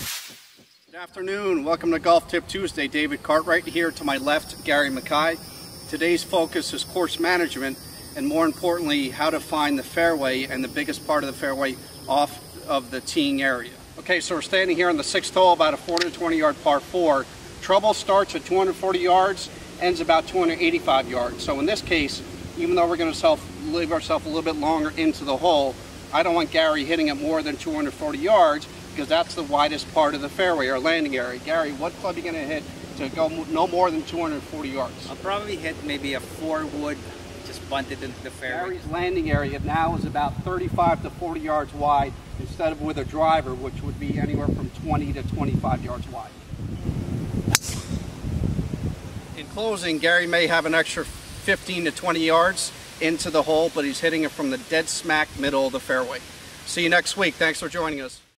Good afternoon. Welcome to Golf Tip Tuesday. David Cartwright here to my left, Gary Mackay. Today's focus is course management and more importantly, how to find the fairway and the biggest part of the fairway off of the teeing area. Okay, so we're standing here on the sixth hole, about a 420 yard par four. Trouble starts at 240 yards, ends about 285 yards. So in this case, even though we're going to self, leave ourselves a little bit longer into the hole, I don't want Gary hitting it more than 240 yards because that's the widest part of the fairway or landing area. Gary, what club are you going to hit to go no more than 240 yards? I'll probably hit maybe a four wood, just bunt it into the fairway. Gary's landing area now is about 35 to 40 yards wide instead of with a driver, which would be anywhere from 20 to 25 yards wide. In closing, Gary may have an extra 15 to 20 yards into the hole, but he's hitting it from the dead smack middle of the fairway. See you next week. Thanks for joining us.